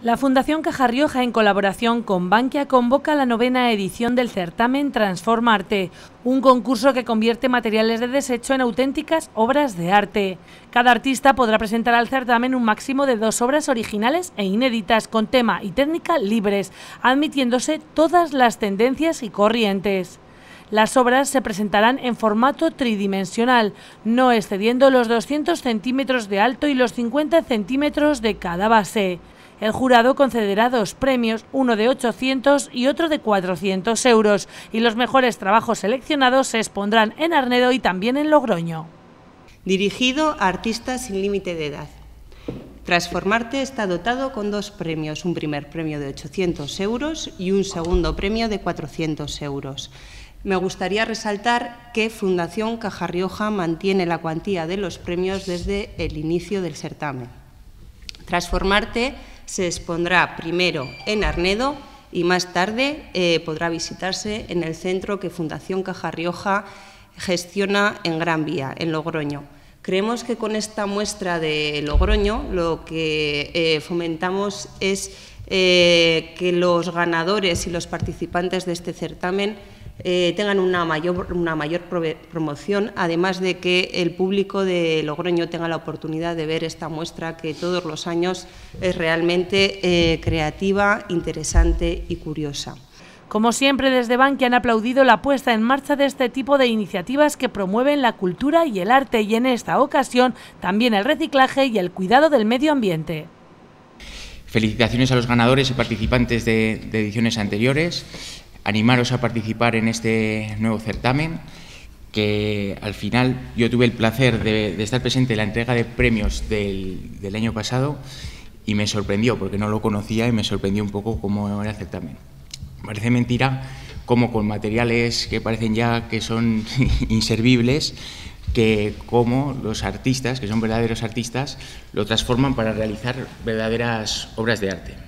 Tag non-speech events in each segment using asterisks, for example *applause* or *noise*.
La Fundación Caja Rioja, en colaboración con Bankia, convoca la novena edición del certamen Transformarte, un concurso que convierte materiales de desecho en auténticas obras de arte. Cada artista podrá presentar al certamen un máximo de dos obras originales e inéditas con tema y técnica libres, admitiéndose todas las tendencias y corrientes. Las obras se presentarán en formato tridimensional, no excediendo los 200 centímetros de alto y los 50 centímetros de cada base. El jurado concederá dos premios, uno de 800 y otro de 400 euros, y los mejores trabajos seleccionados se expondrán en Arnedo y también en Logroño. Dirigido a artistas sin límite de edad. Transformarte está dotado con dos premios, un primer premio de 800 euros y un segundo premio de 400 euros. Me gustaría resaltar que Fundación Caja Rioja mantiene la cuantía de los premios desde el inicio del certamen. Transformarte se expondrá primero en Arnedo y más tarde eh, podrá visitarse en el centro que Fundación Caja Rioja gestiona en Gran Vía, en Logroño. Creemos que con esta muestra de Logroño lo que eh, fomentamos es eh, que los ganadores y los participantes de este certamen eh, tengan una mayor, una mayor promoción, además de que el público de Logroño tenga la oportunidad de ver esta muestra que todos los años es realmente eh, creativa, interesante y curiosa. Como siempre, desde Bankia han aplaudido la puesta en marcha de este tipo de iniciativas que promueven la cultura y el arte y en esta ocasión también el reciclaje y el cuidado del medio ambiente. Felicitaciones a los ganadores y participantes de, de ediciones anteriores animaros a participar en este nuevo certamen, que al final yo tuve el placer de, estar presente en la entrega de premios del, año pasado y me sorprendió, porque no lo conocía y me sorprendió un poco cómo era el certamen. Parece mentira cómo con materiales que parecen ya que son *laughs* inservibles, que cómo los artistas, que son verdaderos artistas, lo transforman para realizar verdaderas obras de arte.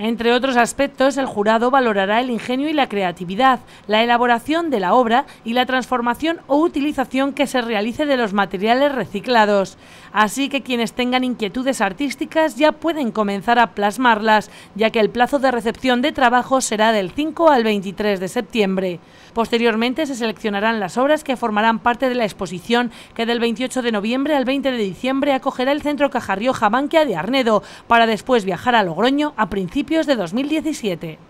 Entre otros aspectos, el jurado valorará el ingenio y la creatividad, la elaboración de la obra y la transformación o utilización que se realice de los materiales reciclados. Así que quienes tengan inquietudes artísticas ya pueden comenzar a plasmarlas, ya que el plazo de recepción de trabajo será del 5 al 23 de septiembre. Posteriormente se seleccionarán las obras que formarán parte de la exposición que del 28 de noviembre al 20 de diciembre acogerá el Centro Cajarrioja Banquia de Arnedo, para después viajar a Logroño a principios de 2017.